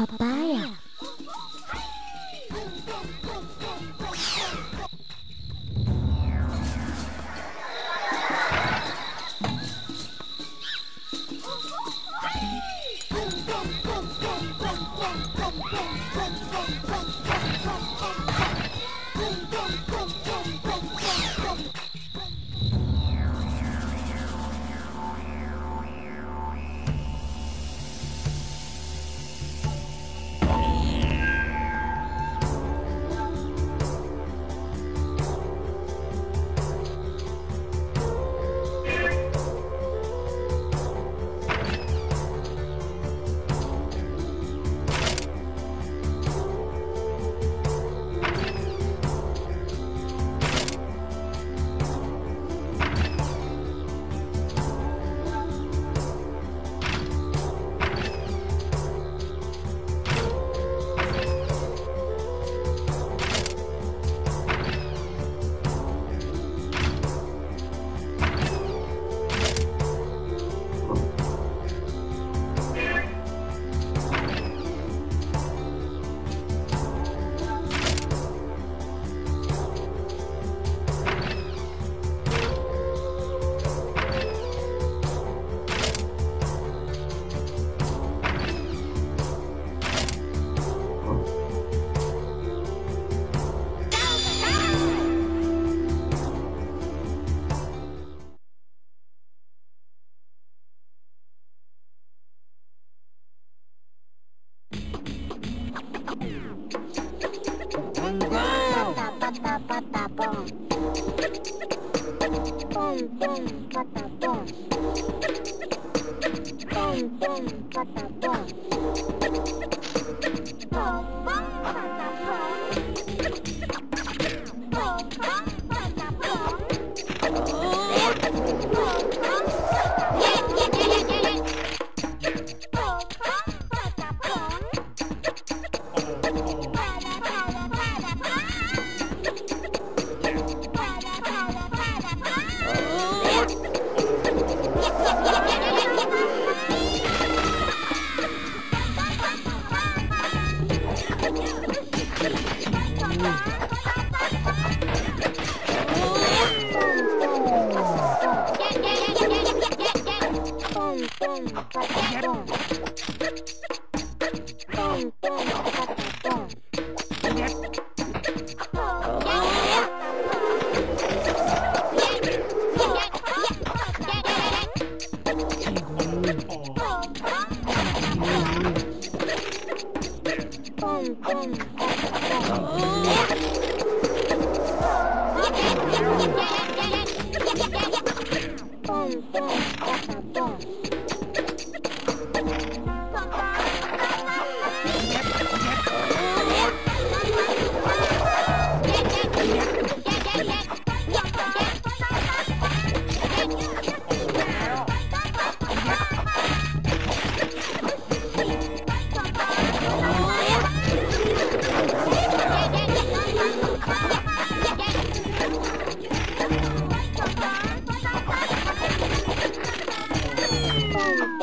我爸呀。boom, boom, ba-da-boom. Oh, Oh,